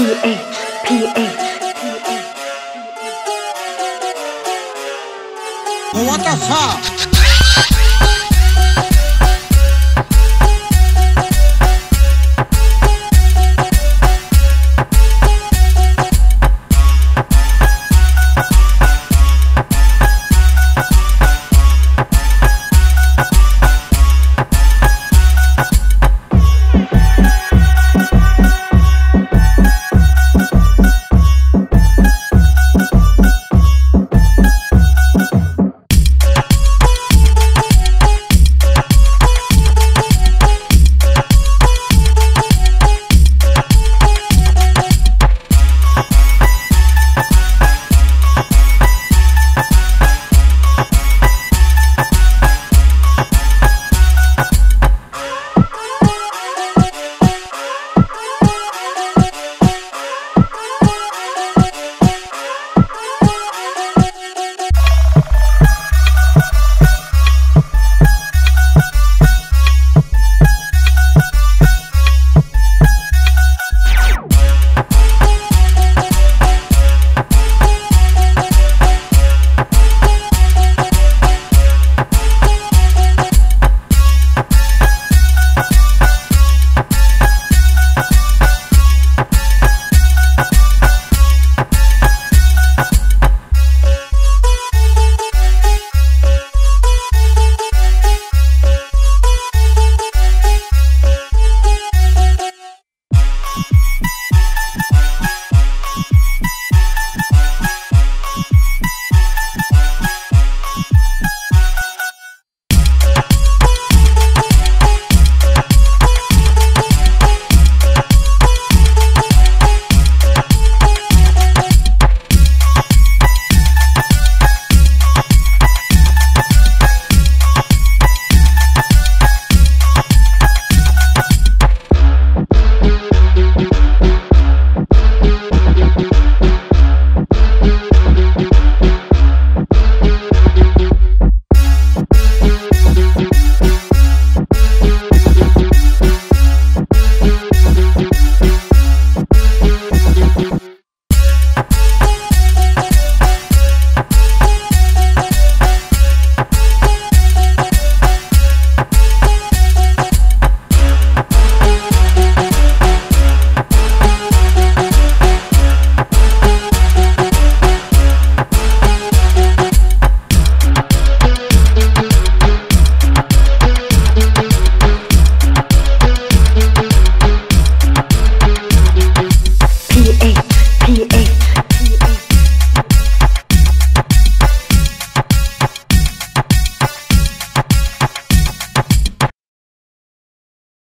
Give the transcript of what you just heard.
PH, What the fuck?